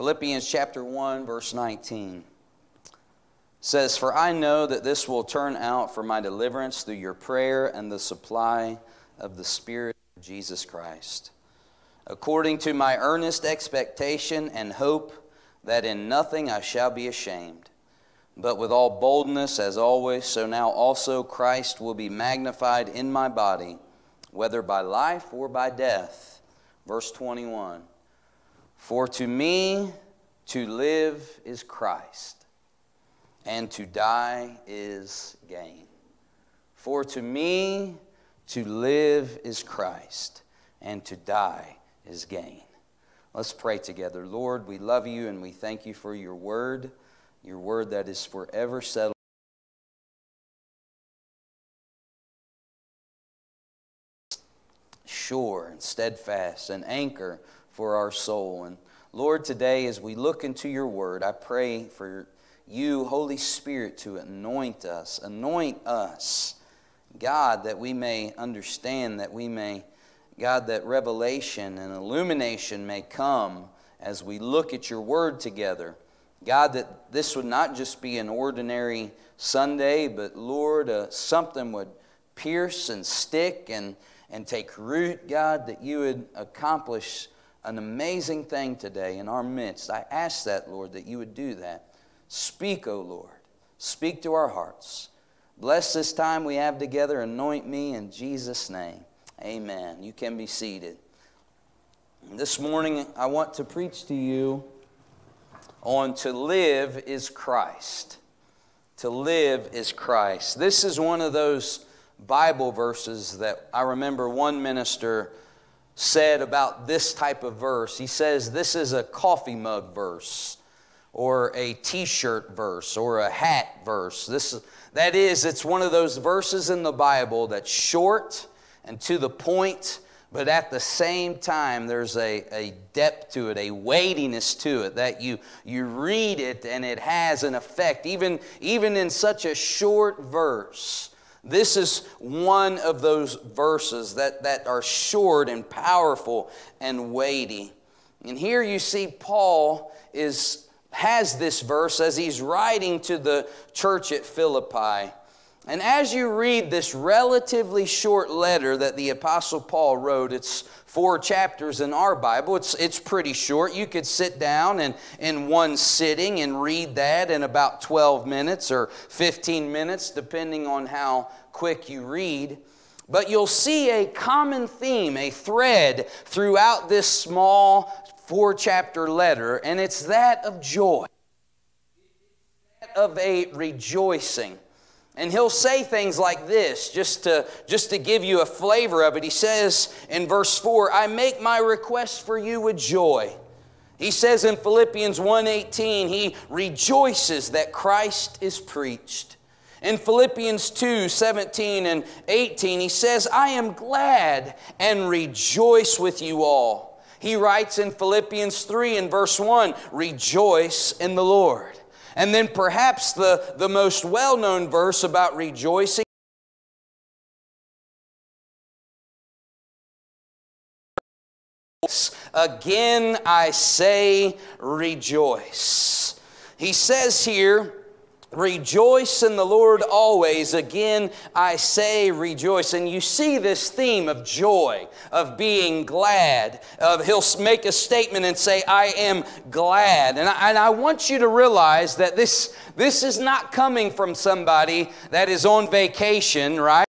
Philippians chapter 1, verse 19 says, For I know that this will turn out for my deliverance through your prayer and the supply of the Spirit of Jesus Christ, according to my earnest expectation and hope that in nothing I shall be ashamed, but with all boldness, as always, so now also Christ will be magnified in my body, whether by life or by death. Verse 21 For to me to live is Christ, and to die is gain. For to me to live is Christ, and to die is gain. Let's pray together. Lord, we love you and we thank you for your word, your word that is forever settled. Sure and steadfast, an anchor for our soul. And Lord, today as we look into your word, I pray for you, Holy Spirit, to anoint us. Anoint us, God, that we may understand, that we may God, that revelation and illumination may come as we look at your word together. God, that this would not just be an ordinary Sunday, but Lord, uh, something would pierce and stick and, and take root, God, that you would accomplish an amazing thing today in our midst. I ask that, Lord, that you would do that. Speak, O Lord. Speak to our hearts. Bless this time we have together. Anoint me in Jesus' name. Amen. You can be seated. This morning, I want to preach to you on to live is Christ. To live is Christ. This is one of those Bible verses that I remember one minister said about this type of verse. He says, This is a coffee mug verse, or a t shirt verse, or a hat verse. This, that is, it's one of those verses in the Bible that's short and to the point, but at the same time, there's a, a depth to it, a weightiness to it that you, you read it and it has an effect, even, even in such a short verse. This is one of those verses that, that are short and powerful and weighty. And here you see Paul is, has this verse as he's writing to the church at Philippi. And as you read this relatively short letter that the Apostle Paul wrote, it's four chapters in our Bible. It's, it's pretty short. You could sit down and in one sitting and read that in about 12 minutes or 15 minutes, depending on how quick you read. But you'll see a common theme, a thread throughout this small four chapter letter, and it's that of joy, that of a rejoicing. And he'll say things like this just to, just to give you a flavor of it. He says in verse 4, I make my request for you with joy. He says in Philippians 1:18, he rejoices that Christ is preached. In Philippians 2 17 and 18, he says, I am glad and rejoice with you all. He writes in Philippians 3 and verse 1, Rejoice in the Lord. And then perhaps the, the most well known verse about rejoicing. Again I say, rejoice. He says here, Rejoice in the Lord always. Again, I say rejoice. And you see this theme of joy, of being glad. Of he'll make a statement and say, I am glad. And I, and I want you to realize that this, this is not coming from somebody that is on vacation, right?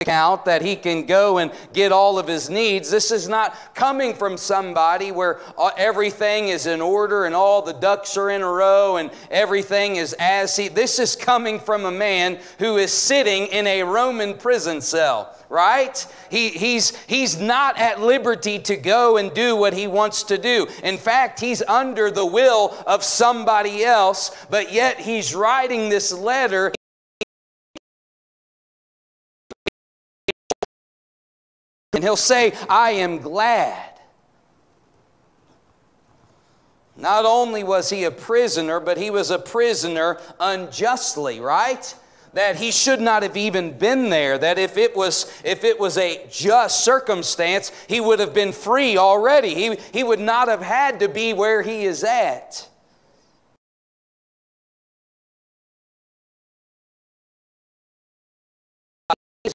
Account that he can go and get all of his needs. This is not coming from somebody where uh, everything is in order and all the ducks are in a row and everything is as he. This is coming from a man who is sitting in a Roman prison cell right? He, he's, he's not at liberty to go and do what he wants to do. In fact, he's under the will of somebody else, but yet he's writing this letter. And he'll say, I am glad. Not only was he a prisoner, but he was a prisoner unjustly, right? that he should not have even been there, that if it was, if it was a just circumstance, he would have been free already. He, he would not have had to be where he is at.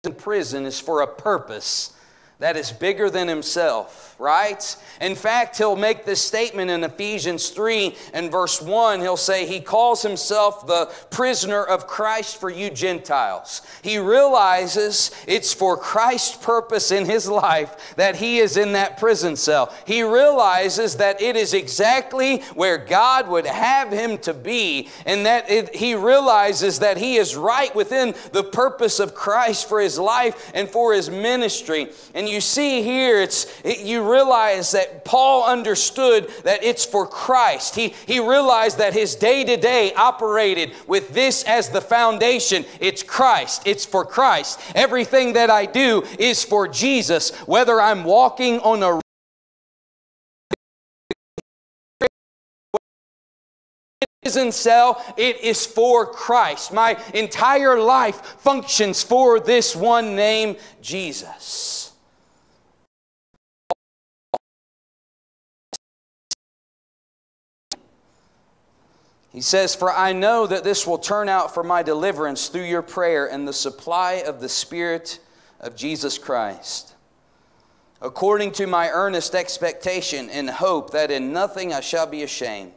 in prison is for a purpose that is bigger than himself, right? In fact, he'll make this statement in Ephesians 3 and verse 1. He'll say, He calls himself the prisoner of Christ for you Gentiles. He realizes it's for Christ's purpose in his life that he is in that prison cell. He realizes that it is exactly where God would have him to be, and that it, he realizes that he is right within the purpose of Christ for his life and for his ministry. And you see here, it's, it, you realize that Paul understood that it's for Christ. He, he realized that his day to day operated with this as the foundation. It's Christ, it's for Christ. Everything that I do is for Jesus, whether I'm walking on a prison cell, it is for Christ. My entire life functions for this one name, Jesus. He says, For I know that this will turn out for my deliverance through your prayer and the supply of the Spirit of Jesus Christ. According to my earnest expectation and hope that in nothing I shall be ashamed,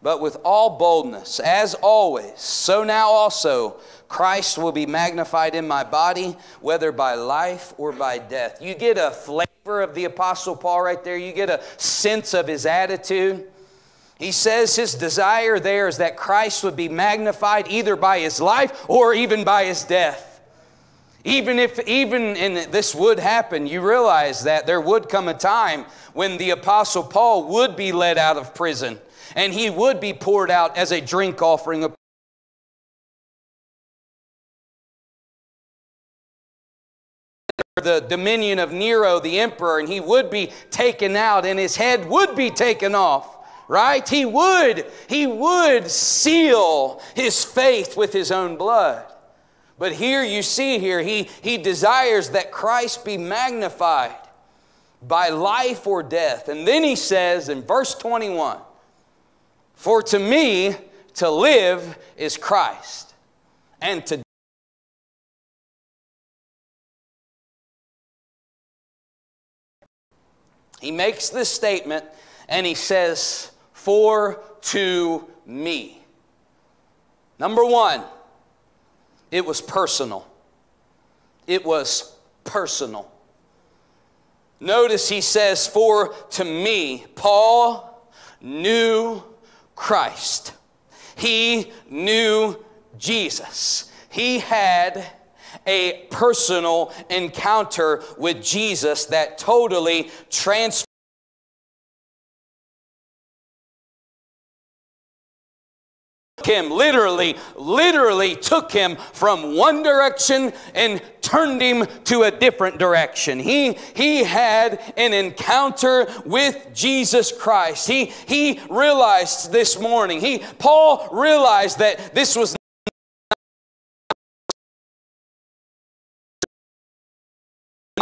but with all boldness, as always, so now also Christ will be magnified in my body, whether by life or by death. You get a flavor of the Apostle Paul right there, you get a sense of his attitude. He says his desire there is that Christ would be magnified either by his life or even by his death. Even if, even and this would happen, you realize that there would come a time when the Apostle Paul would be led out of prison and he would be poured out as a drink offering of the dominion of Nero, the emperor, and he would be taken out and his head would be taken off right? He would, he would seal his faith with his own blood. But here you see here, he, he desires that Christ be magnified by life or death. And then he says in verse 21 For to me to live is Christ, and to He makes this statement and he says, for to me. Number one, it was personal. It was personal. Notice he says, For to me, Paul knew Christ. He knew Jesus. He had a personal encounter with Jesus that totally transformed him, literally, literally took him from one direction and turned him to a different direction. He, he had an encounter with Jesus Christ. He, he realized this morning, he, Paul realized that this was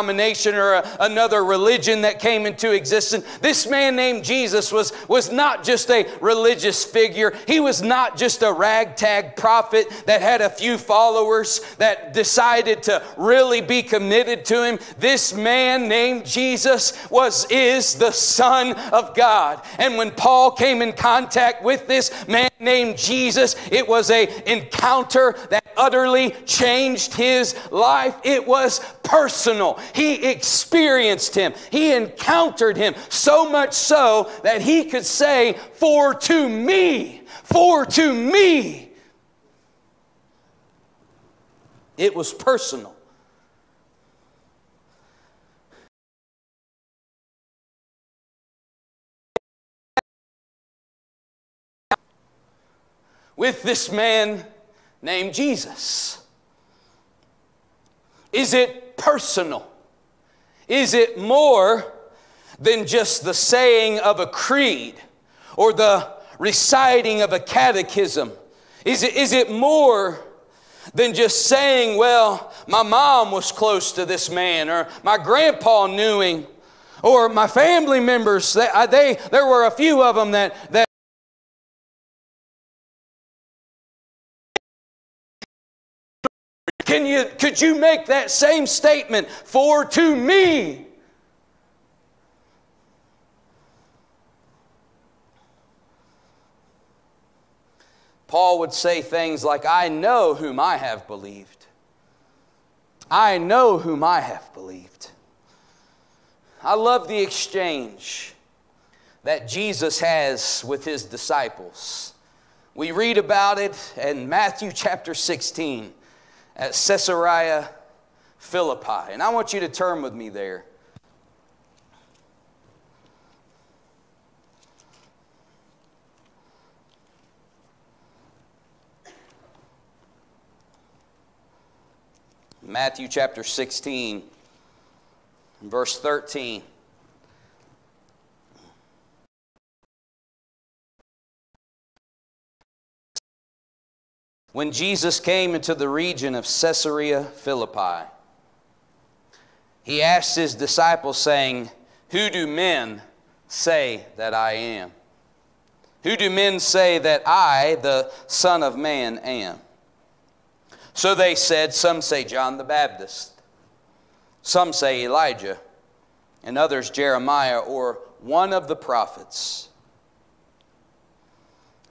denomination or a, another religion that came into existence. This man named Jesus was, was not just a religious figure. He was not just a ragtag prophet that had a few followers that decided to really be committed to him. This man named Jesus was is the son of God. And when Paul came in contact with this man named Jesus, it was a encounter that utterly changed his life. It was personal. He experienced him, he encountered him so much so that he could say, For to me, for to me. It was personal. With this man named Jesus. Is it personal? Is it more than just the saying of a creed or the reciting of a catechism? Is it, is it more than just saying, well, my mom was close to this man, or my grandpa knew him, or my family members, they, they, there were a few of them that, that Can you, could you make that same statement for to me? Paul would say things like, I know whom I have believed. I know whom I have believed. I love the exchange that Jesus has with his disciples. We read about it in Matthew chapter 16 at Caesarea Philippi. And I want you to turn with me there. Matthew chapter 16, verse 13. When Jesus came into the region of Caesarea Philippi, he asked his disciples, saying, Who do men say that I am? Who do men say that I, the Son of Man, am? So they said, Some say John the Baptist, some say Elijah, and others Jeremiah or one of the prophets.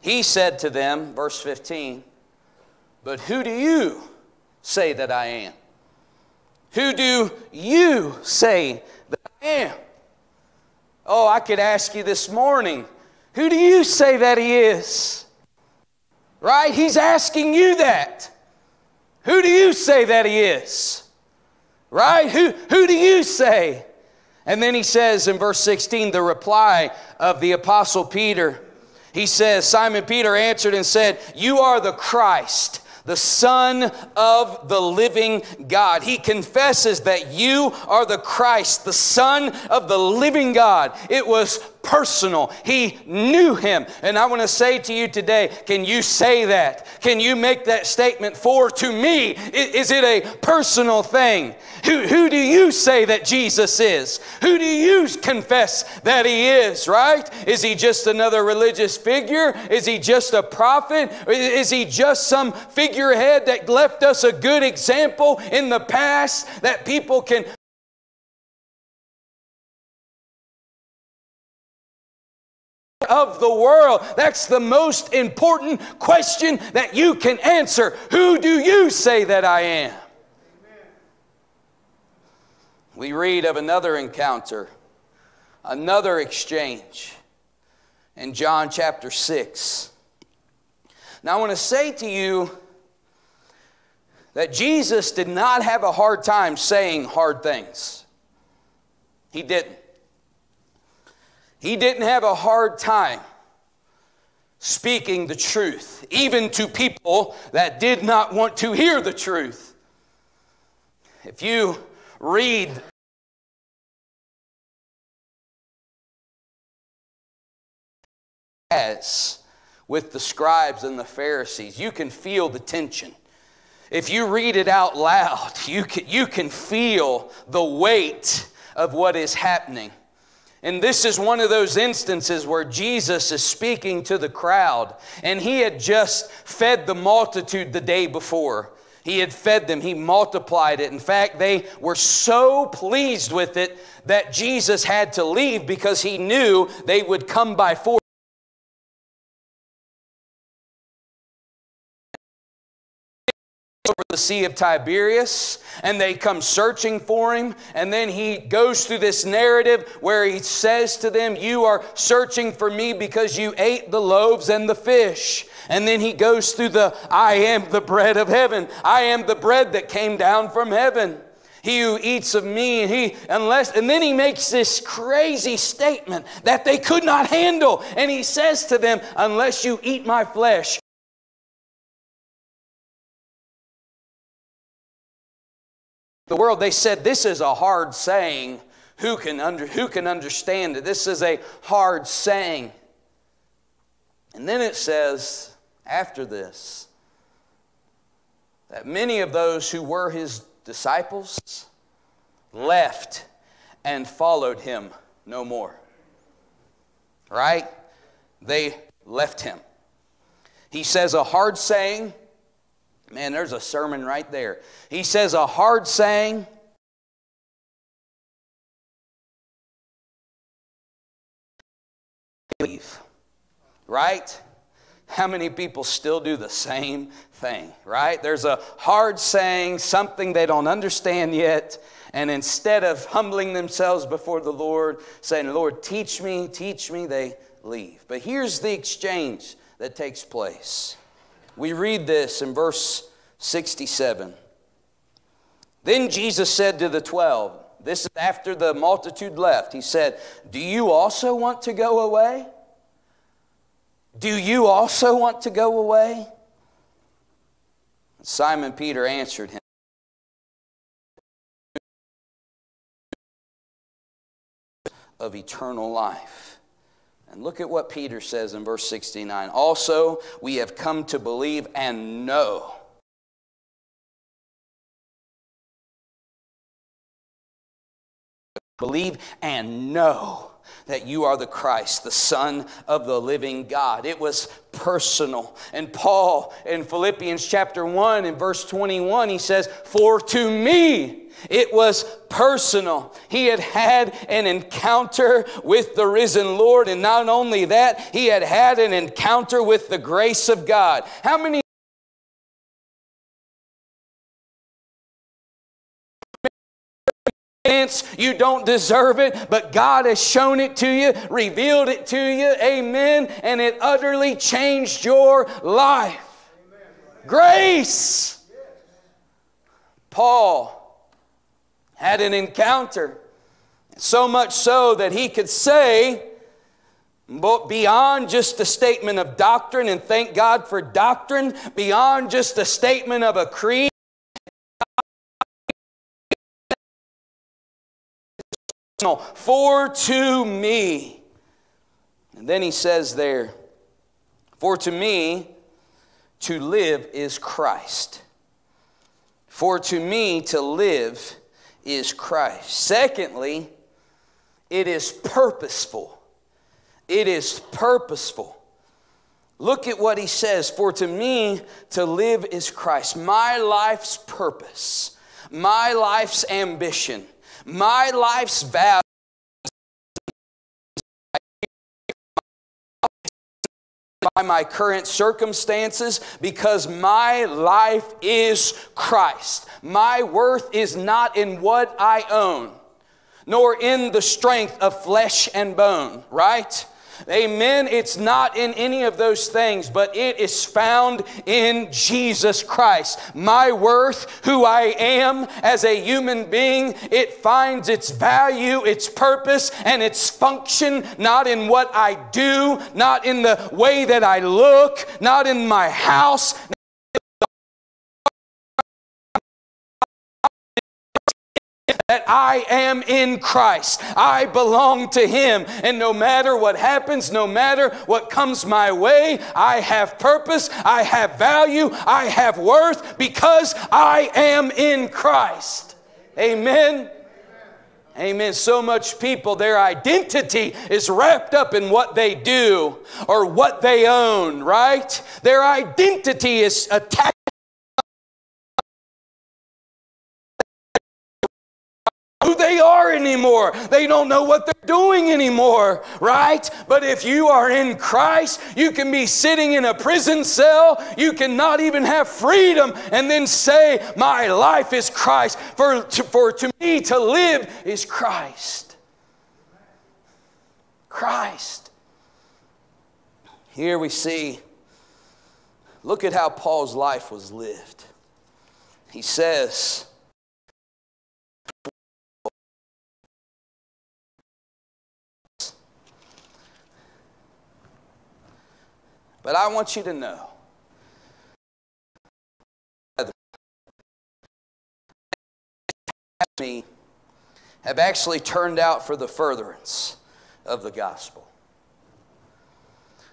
He said to them, verse 15, But who do you say that I am? Who do you say that I am? Oh, I could ask you this morning, who do you say that he is? Right? He's asking you that. Who do you say that he is? Right? Who, who do you say? And then he says in verse 16, the reply of the Apostle Peter. He says, Simon Peter answered and said, You are the Christ the Son of the living God. He confesses that you are the Christ, the Son of the living God. It was personal. He knew him. And I want to say to you today can you say that? Can you make that statement for to me? Is it a personal thing? Who, who do you say that Jesus is? Who do you confess that he is, right? Is he just another religious figure? Is he just a prophet? Is he just some figurehead that left us a good example in the past that people can of the world? That's the most important question that you can answer. Who do you say that I am? We read of another encounter, another exchange in John chapter 6. Now, I want to say to you that Jesus did not have a hard time saying hard things. He didn't. He didn't have a hard time speaking the truth, even to people that did not want to hear the truth. If you read as with the scribes and the Pharisees, you can feel the tension. If you read it out loud, you can, you can feel the weight of what is happening. And this is one of those instances where Jesus is speaking to the crowd, and he had just fed the multitude the day before. He had fed them, he multiplied it. In fact, they were so pleased with it that Jesus had to leave because he knew they would come by force. The Sea of Tiberias and they come searching for him. And then he goes through this narrative where he says to them, You are searching for me because you ate the loaves and the fish. And then he goes through the I am the bread of heaven, I am the bread that came down from heaven. He who eats of me, he unless and then he makes this crazy statement that they could not handle. And he says to them, Unless you eat my flesh the world, they said, This is a hard saying. Who can, under, who can understand it? This is a hard saying. And then it says, after this, that many of those who were his disciples left and followed him no more. Right? They left him. He says a hard saying. Man, there's a sermon right there. He says a hard saying. Leave. Right? How many people still do the same thing, right? There's a hard saying, something they don't understand yet, and instead of humbling themselves before the Lord, saying, Lord, teach me, teach me, they leave. But here's the exchange that takes place. We read this in verse 67. Then Jesus said to the twelve, this is after the multitude left, He said, Do you also want to go away? Do you also want to go away? Simon Peter answered him. Of eternal life. And look at what Peter says in verse 69. Also, we have come to believe and know. Believe and know that you are the Christ, the Son of the living God. It was personal. And Paul in Philippians chapter 1 and verse 21, he says, For to me it was personal. He had had an encounter with the risen Lord, and not only that, he had had an encounter with the grace of God. How many You don't deserve it, but God has shown it to you, revealed it to you. Amen. And it utterly changed your life. Grace. Paul had an encounter, so much so that he could say, but beyond just a statement of doctrine, and thank God for doctrine, beyond just a statement of a creed, For to me. And then he says there, For to me, to live is Christ. For to me, to live is Christ. Secondly, it is purposeful. It is purposeful. Look at what he says For to me, to live is Christ. My life's purpose, my life's ambition my life's value by my current circumstances because my life is Christ. My worth is not in what I own, nor in the strength of flesh and bone, right? Amen. It's not in any of those things, but it is found in Jesus Christ. My worth, who I am as a human being, it finds its value, its purpose, and its function not in what I do, not in the way that I look, not in my house, that I am in Christ. I belong to Him. And no matter what happens, no matter what comes my way, I have purpose, I have value, I have worth because I am in Christ. Amen. Amen. So much people, their identity is wrapped up in what they do or what they own, right? Their identity is attached they are anymore. They don't know what they're doing anymore, right? But if you are in Christ, you can be sitting in a prison cell. You cannot even have freedom and then say, My life is Christ. For to, for to me to live is Christ. Christ. Here we see, look at how Paul's life was lived. He says, But I want you to know me have actually turned out for the furtherance of the gospel.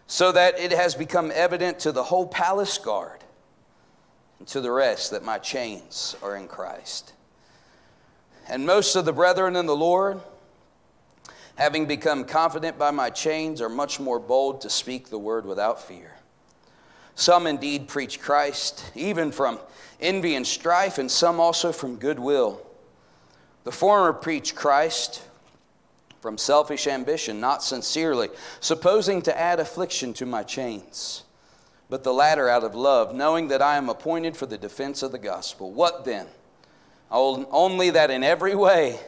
So that it has become evident to the whole palace guard and to the rest that my chains are in Christ. And most of the brethren in the Lord, having become confident by my chains, are much more bold to speak the word without fear. Some indeed preach Christ, even from envy and strife, and some also from goodwill. The former preach Christ from selfish ambition, not sincerely, supposing to add affliction to my chains, but the latter out of love, knowing that I am appointed for the defense of the gospel. What then? Only that in every way,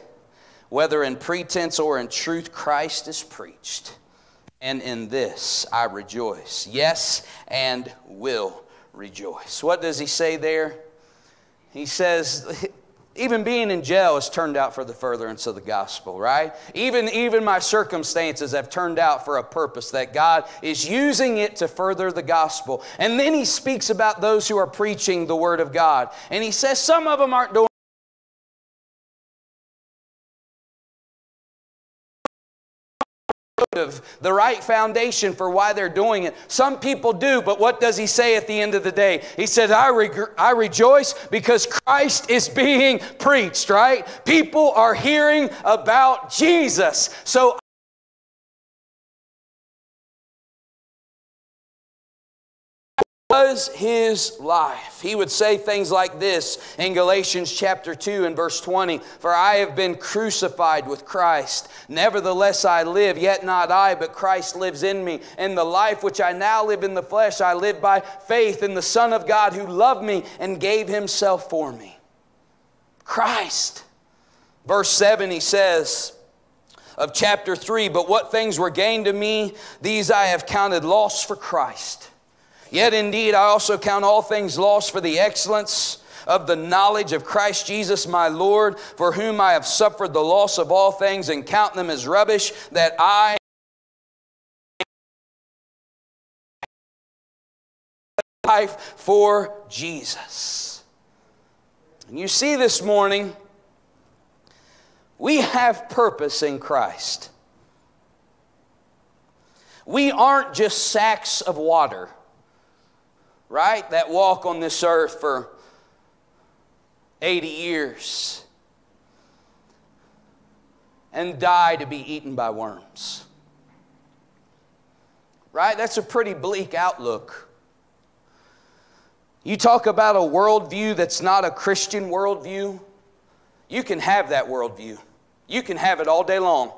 whether in pretense or in truth, Christ is preached. And in this I rejoice. Yes, and will rejoice. What does he say there? He says, even being in jail has turned out for the furtherance of the gospel, right? Even, even my circumstances have turned out for a purpose that God is using it to further the gospel. And then he speaks about those who are preaching the word of God. And he says some of them aren't doing motive, the right foundation for why they're doing it. Some people do, but what does he say at the end of the day? He says, I, I rejoice because Christ is being preached, right? People are hearing about Jesus. So was his life. He would say things like this in Galatians chapter 2 and verse 20 For I have been crucified with Christ. Nevertheless, I live, yet not I, but Christ lives in me. And the life which I now live in the flesh, I live by faith in the Son of God who loved me and gave himself for me. Christ. Verse 7, he says, of chapter 3, but what things were gained to me, these I have counted loss for Christ. Yet indeed, I also count all things lost for the excellence of the knowledge of Christ Jesus my Lord, for whom I have suffered the loss of all things and count them as rubbish, that I life for Jesus. And you see this morning, we have purpose in Christ. We aren't just sacks of water right? That walk on this earth for 80 years and die to be eaten by worms. Right? That's a pretty bleak outlook. You talk about a worldview that's not a Christian worldview, you can have that worldview. You can have it all day long.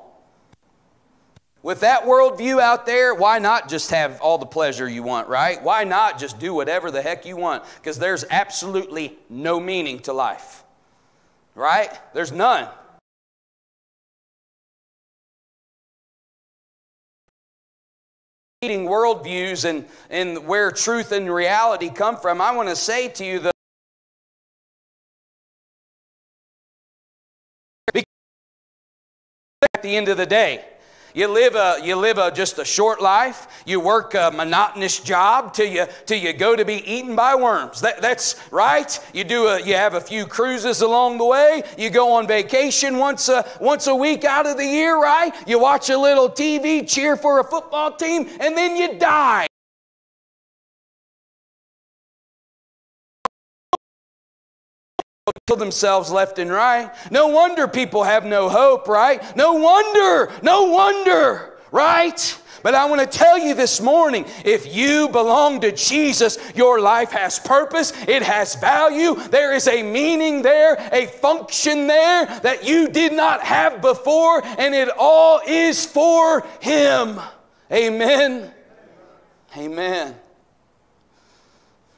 With that worldview out there, why not just have all the pleasure you want, right? Why not just do whatever the heck you want? Because there's absolutely no meaning to life, right? There's none. worldviews and, and where truth and reality come from, I want to say to you that at the end of the day, you live a you live a just a short life. You work a monotonous job till you till you go to be eaten by worms. That, that's right. You do a you have a few cruises along the way. You go on vacation once a once a week out of the year, right? You watch a little TV, cheer for a football team, and then you die. Kill themselves left and right. No wonder people have no hope, right? No wonder, no wonder, right? But I want to tell you this morning if you belong to Jesus, your life has purpose, it has value, there is a meaning there, a function there that you did not have before, and it all is for Him. Amen. Amen.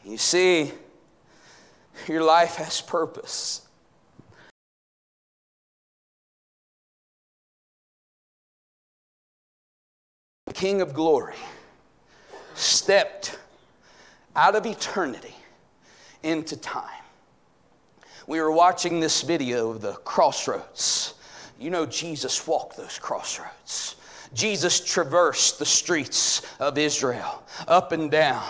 You see, your life has purpose. The King of glory stepped out of eternity into time. We were watching this video of the crossroads. You know, Jesus walked those crossroads. Jesus traversed the streets of Israel up and down.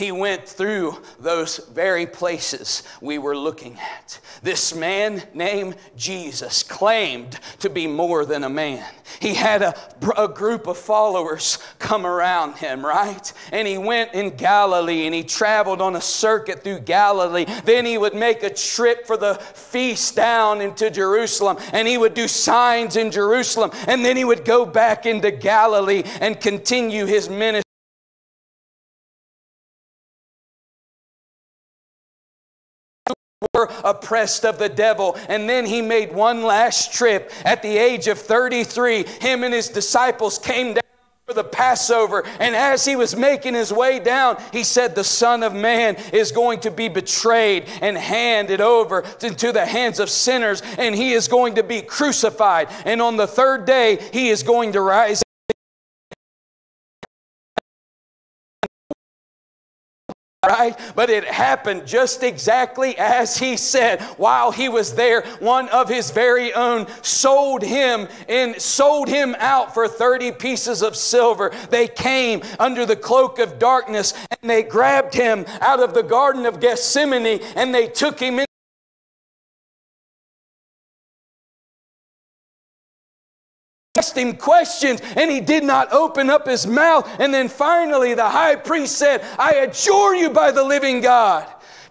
He went through those very places we were looking at. This man named Jesus claimed to be more than a man. he had a, a group of followers come around him, right? And he went in Galilee and he traveled on a circuit through Galilee. Then he would make a trip for the feast down into Jerusalem and he would do signs in Jerusalem. And then he would go back into Galilee and continue his ministry. Were oppressed of the devil. And then he made one last trip at the age of 33. Him and his disciples came down for the Passover. And as he was making his way down, he said, The Son of Man is going to be betrayed and handed over into the hands of sinners, and he is going to be crucified. And on the third day, he is going to rise. Right? But it happened just exactly as he said. While he was there, one of his very own sold him and sold him out for 30 pieces of silver. They came under the cloak of darkness and they grabbed him out of the Garden of Gethsemane and they took him in. Asked him questions and he did not open up his mouth. And then finally, the high priest said, I adjure you by the living God.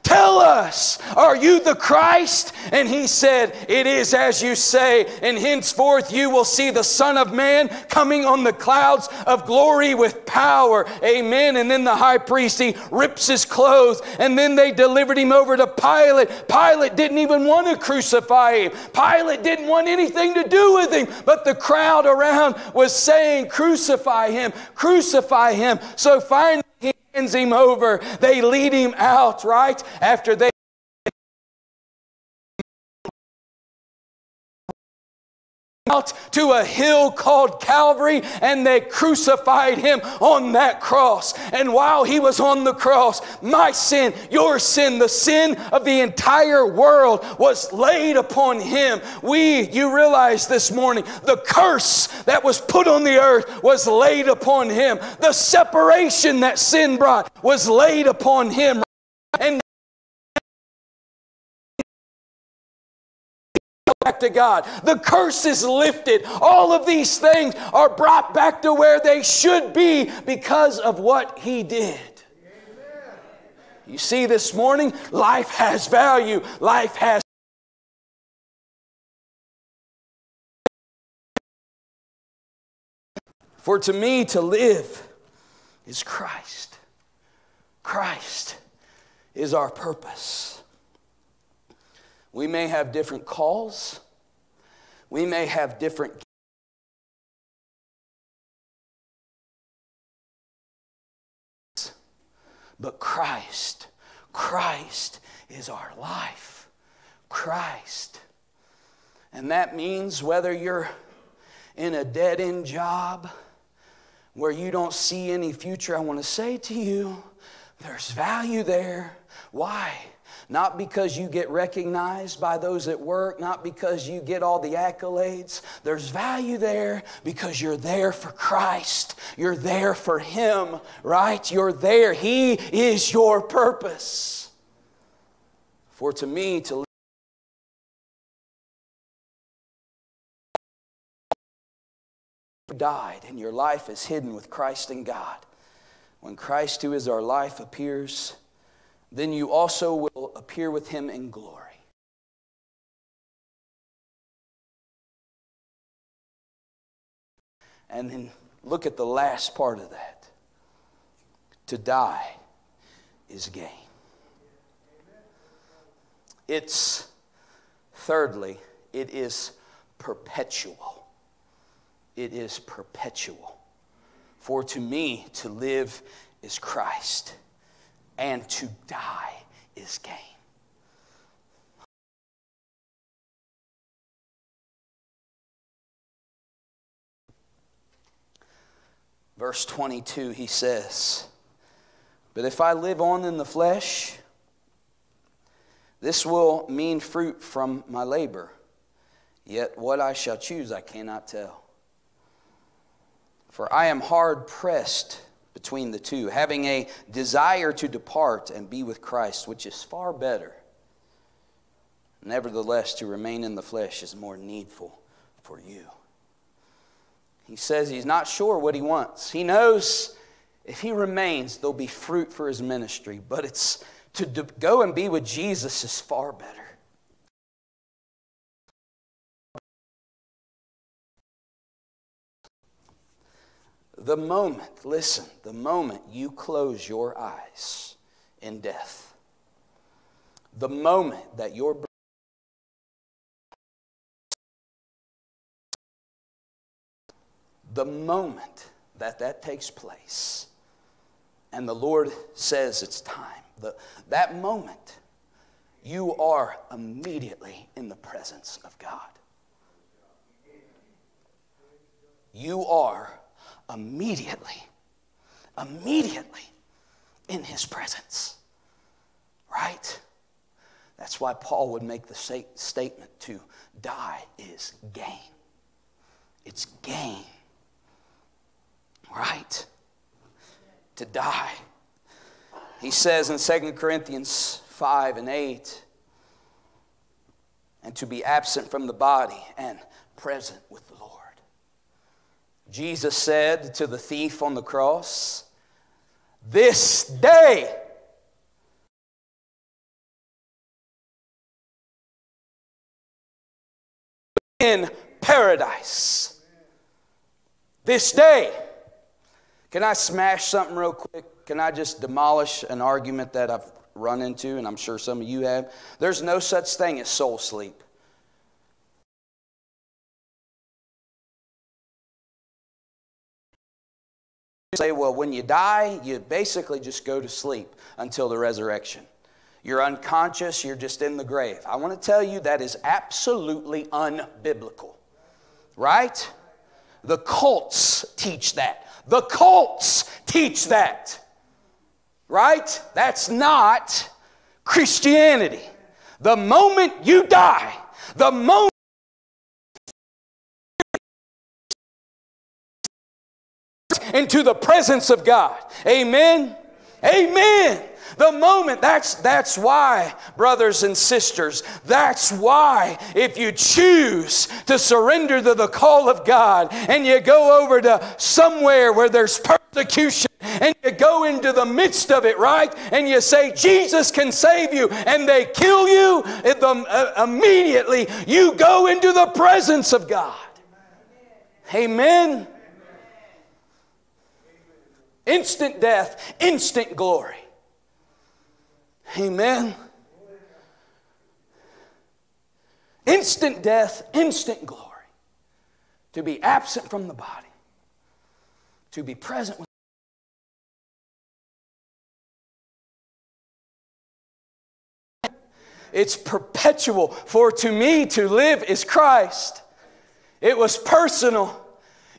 Tell us, are you the Christ? And he said, It is as you say, and henceforth you will see the Son of Man coming on the clouds of glory with power. Amen. And then the high priest, he rips his clothes, and then they delivered him over to Pilate. Pilate didn't even want to crucify him, Pilate didn't want anything to do with him, but the crowd around was saying, Crucify him, crucify him. So finally, him over. They lead him out, right? After they out to a hill called Calvary and they crucified him on that cross. And while he was on the cross, my sin, your sin, the sin of the entire world was laid upon him. We, you realize this morning, the curse that was put on the earth was laid upon him. The separation that sin brought was laid upon him. Back to God. The curse is lifted. All of these things are brought back to where they should be because of what He did. You see, this morning, life has value. Life has For to me to live is Christ. Christ is our purpose. We may have different calls, we may have different but Christ, Christ is our life. Christ. And that means whether you're in a dead end job where you don't see any future, I want to say to you, there's value there. Why? Not because you get recognized by those at work, not because you get all the accolades. There's value there because you're there for Christ. You're there for Him, right? You're there. He is your purpose. For to me, to died and your life is hidden with Christ in God. When Christ, who is our life, appears, then you also will appear with him in glory. And then look at the last part of that. To die is gain. It's, thirdly, it is perpetual. It is perpetual. For to me, to live is Christ and to die is gain. Verse 22, he says, But if I live on in the flesh, this will mean fruit from my labor. Yet what I shall choose, I cannot tell. For I am hard pressed between the two, having a desire to depart and be with Christ, which is far better. Nevertheless, to remain in the flesh is more needful for you. He says he's not sure what he wants. He knows if he remains, there'll be fruit for his ministry, but it's to go and be with Jesus is far better. The moment, listen, the moment you close your eyes in death, the moment that your the moment that that takes place and the Lord says it's time, the, that moment, you are immediately in the presence of God. You are immediately, immediately in his presence. Right? That's why Paul would make the statement to die is gain. It's gain. Right? To die. He says in 2 Corinthians 5 and 8, and to be absent from the body and present with the Lord. Jesus said to the thief on the cross, This day in paradise. This day. Can I smash something real quick? Can I just demolish an argument that I've run into, and I'm sure some of you have? There's no such thing as soul sleep. Say, well, when you die, you basically just go to sleep until the resurrection. You're unconscious, you're just in the grave. I want to tell you that is absolutely unbiblical. Right? The cults teach that. The cults teach that. Right? That's not Christianity. The moment you die, the moment into the presence of God. Amen. Amen. The moment, that's, that's why, brothers and sisters, that's why if you choose to surrender to the call of God and you go over to somewhere where there's persecution and you go into the midst of it, right? And you say, Jesus can save you, and they kill you, uh, immediately you go into the presence of God. Amen. Instant death, instant glory. Amen. Instant death, instant glory. To be absent from the body, to be present with. It's perpetual, for to me to live is Christ. It was personal.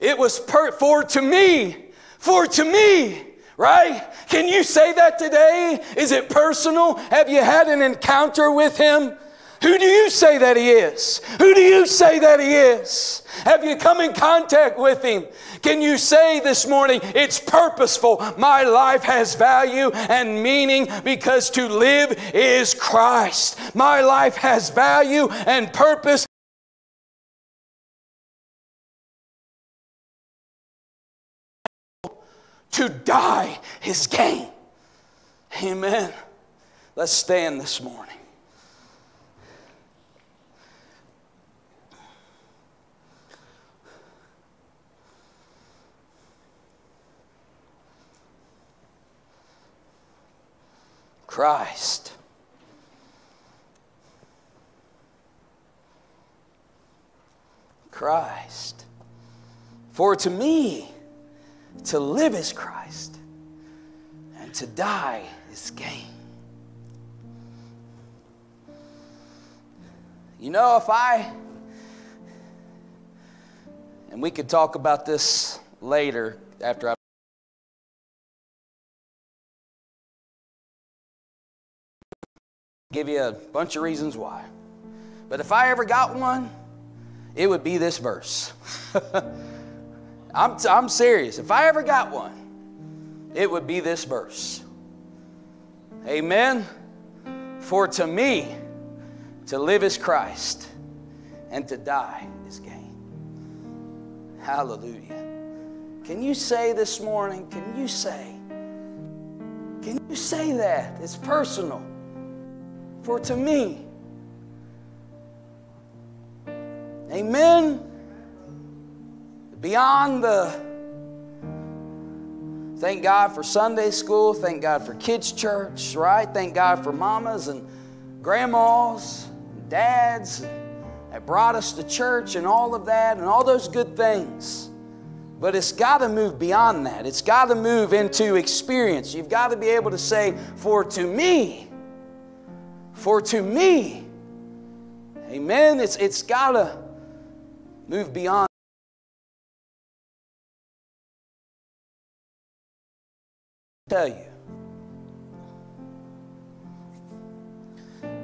It was per- for to me, for to me right? Can you say that today? Is it personal? Have you had an encounter with Him? Who do you say that He is? Who do you say that He is? Have you come in contact with Him? Can you say this morning, it's purposeful? My life has value and meaning because to live is Christ. My life has value and purpose to die is gain. Amen. Let's stand this morning. Christ. Christ. For to me, to live is Christ, and to die is gain. You know, if I, and we could talk about this later after I. Give you a bunch of reasons why. But if I ever got one, it would be this verse. I'm, I'm serious. If I ever got one, it would be this verse. Amen. For to me, to live is Christ, and to die is gain. Hallelujah. Can you say this morning, can you say, can you say that? It's personal. For to me, amen. Beyond the Thank God for Sunday school. Thank God for kids' church, right? Thank God for mamas and grandmas, and dads that brought us to church and all of that and all those good things. But it's got to move beyond that. It's got to move into experience. You've got to be able to say, For to me, for to me, amen. It's, it's got to move beyond. Tell you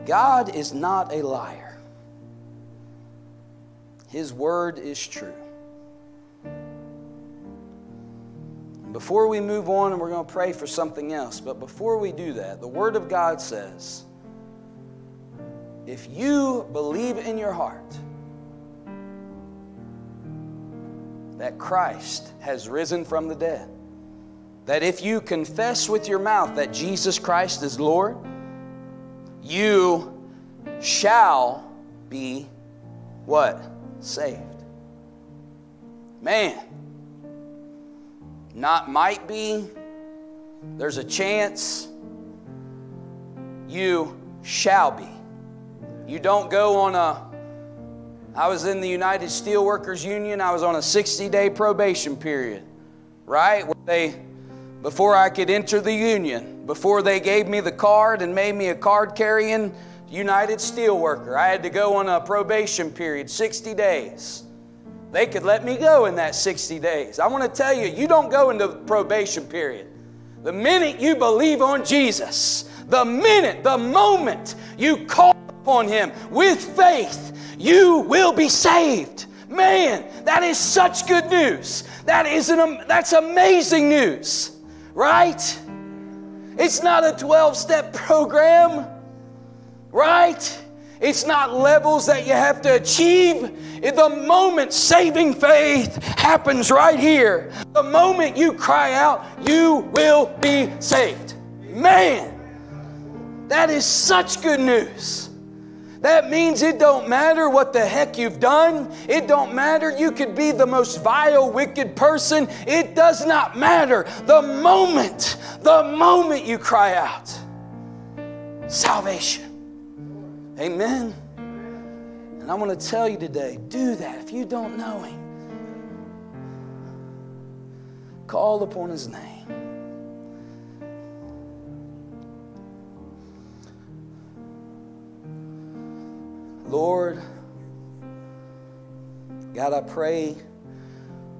God is not a liar. His word is true. Before we move on, and we're going to pray for something else, but before we do that, the Word of God says if you believe in your heart that Christ has risen from the dead, that if you confess with your mouth that Jesus Christ is Lord, you shall be what? Saved. Man, not might be, there's a chance, you shall be. You don't go on a I was in the United Steelworkers Union. I was on a 60 day probation period, right? Where they before I could enter the union, before they gave me the card and made me a card carrying United Steelworker. I had to go on a probation period, 60 days. They could let me go in that 60 days. I want to tell you, you don't go into probation period. The minute you believe on Jesus, the minute, the moment you call upon Him with faith, you will be saved. Man, that is such good news. That is an, that's amazing news right? It's not a 12 step program, right? It's not levels that you have to achieve. The moment saving faith happens right here, the moment you cry out, you will be saved. Man, that is such good news. That means it don't matter what the heck you've done. It don't matter. You could be the most vile, wicked person. It does not matter. The moment, the moment you cry out, salvation. Amen. And I want to tell you today do that if you don't know Him. Call upon His name. Lord, God, I pray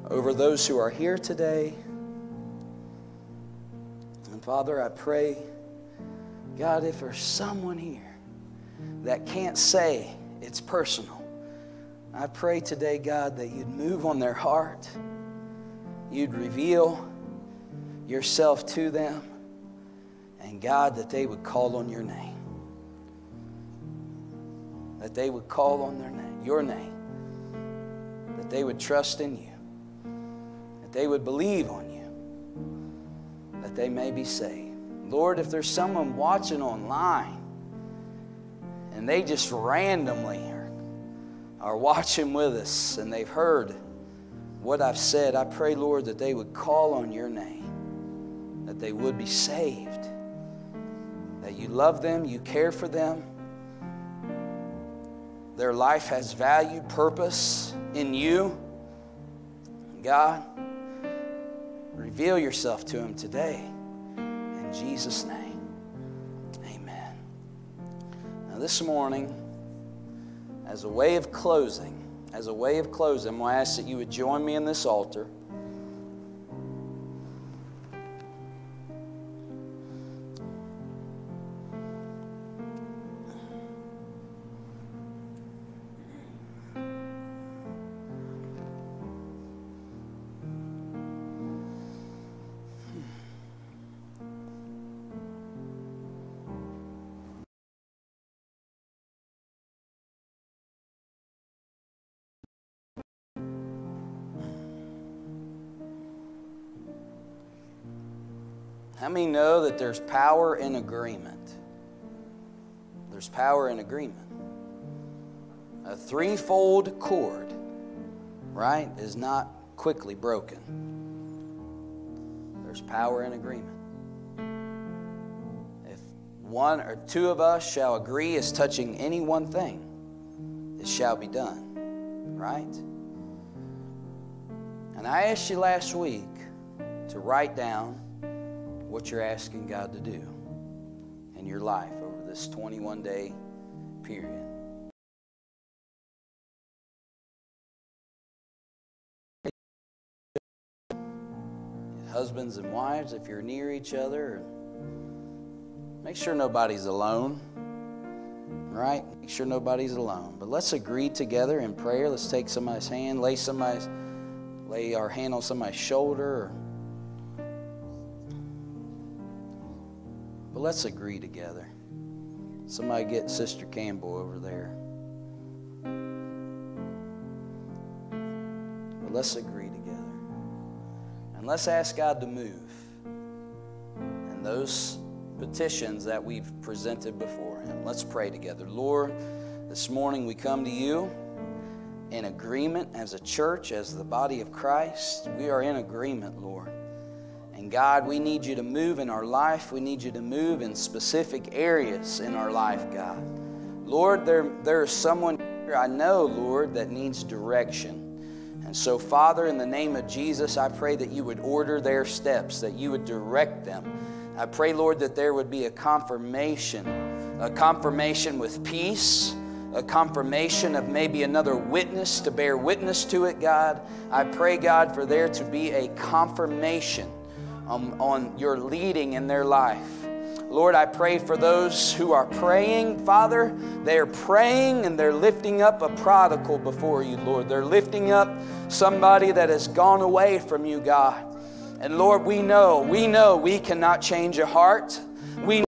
over those who are here today. And Father, I pray, God, if there's someone here that can't say it's personal, I pray today, God, that you'd move on their heart, you'd reveal yourself to them, and God, that they would call on your name that they would call on their name, your name, that they would trust in you, that they would believe on you, that they may be saved. Lord, if there's someone watching online and they just randomly are, are watching with us and they've heard what I've said, I pray, Lord, that they would call on your name, that they would be saved, that you love them, you care for them their life has value, purpose in you. God, reveal yourself to them today. In Jesus' name, amen. Now, this morning, as a way of closing, as a way of closing, to ask that you would join me in this altar. Many know that there's power in agreement? There's power in agreement. A threefold cord, right, is not quickly broken. There's power in agreement. If one or two of us shall agree as touching any one thing, it shall be done, right? And I asked you last week to write down what you're asking God to do in your life over this 21 day period. Husbands and wives, if you're near each other, make sure nobody's alone. Right? Make sure nobody's alone. But let's agree together in prayer. Let's take somebody's hand, lay somebody's lay our hand on somebody's shoulder. But let's agree together. Somebody get Sister Campbell over there. But let's agree together. And let's ask God to move. And those petitions that we've presented before Him. Let's pray together. Lord, this morning we come to you in agreement as a church, as the body of Christ. We are in agreement, Lord. And God, we need you to move in our life. We need you to move in specific areas in our life, God. Lord, there, there is someone here I know, Lord, that needs direction. And so, Father, in the name of Jesus, I pray that you would order their steps, that you would direct them. I pray, Lord, that there would be a confirmation, a confirmation with peace a confirmation of maybe another witness to bear witness to it, God. I pray, God, for there to be a confirmation on, on your leading in their life. Lord, I pray for those who are praying, Father. They're praying and they're lifting up a prodigal before you, Lord. They're lifting up somebody that has gone away from you, God. And Lord, we know, we know we cannot change a heart. We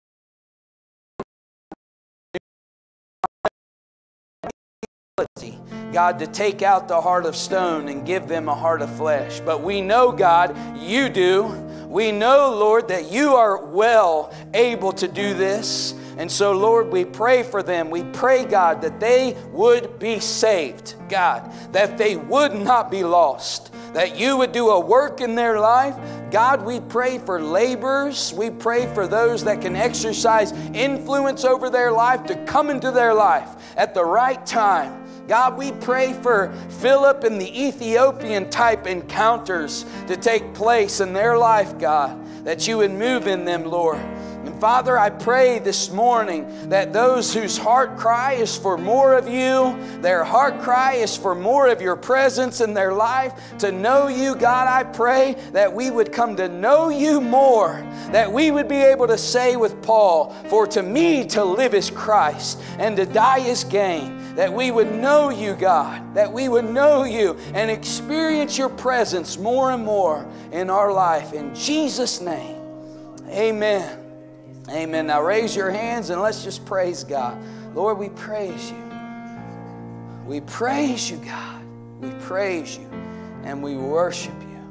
God, to take out the heart of stone and give them a heart of flesh. But we know, God, you do. We know, Lord, that you are well able to do this. And so, Lord, we pray for them. We pray, God, that they would be saved, God, that they would not be lost, that you would do a work in their life. God, we pray for laborers. We pray for those that can exercise influence over their life to come into their life at the right time. God, we pray for Philip and the Ethiopian type encounters to take place in their life, God, that you would move in them, Lord. And Father, I pray this morning that those whose heart cry is for more of you, their heart cry is for more of your presence in their life, to know you, God, I pray that we would come to know you more, that we would be able to say with Paul, For to me to live is Christ, and to die is gain that we would know you, God, that we would know you and experience your presence more and more in our life. In Jesus' name, amen. Amen. Now raise your hands and let's just praise God. Lord, we praise you. We praise you, God. We praise you and we worship you.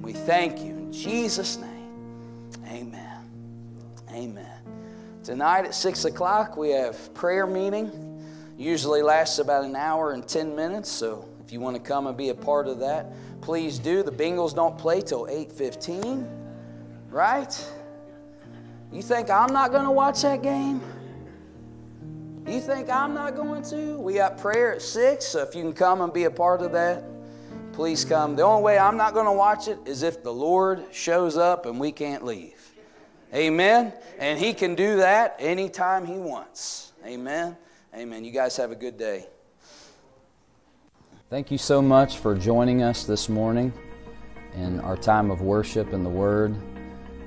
We thank you in Jesus' name. Amen. Amen. Tonight at 6 o'clock, we have prayer meeting. Usually lasts about an hour and 10 minutes, so if you want to come and be a part of that, please do. The Bengals don't play till 8:15, right? You think I'm not going to watch that game? You think I'm not going to? We got prayer at 6, so if you can come and be a part of that, please come. The only way I'm not going to watch it is if the Lord shows up and we can't leave. Amen? And He can do that anytime He wants. Amen? Amen. You guys have a good day. Thank you so much for joining us this morning in our time of worship and the Word.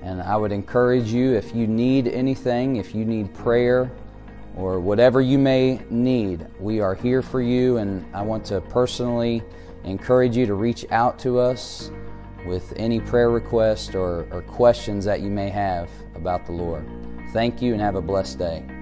And I would encourage you if you need anything, if you need prayer, or whatever you may need, we are here for you. And I want to personally encourage you to reach out to us with any prayer request or, or questions that you may have about the Lord. Thank you and have a blessed day.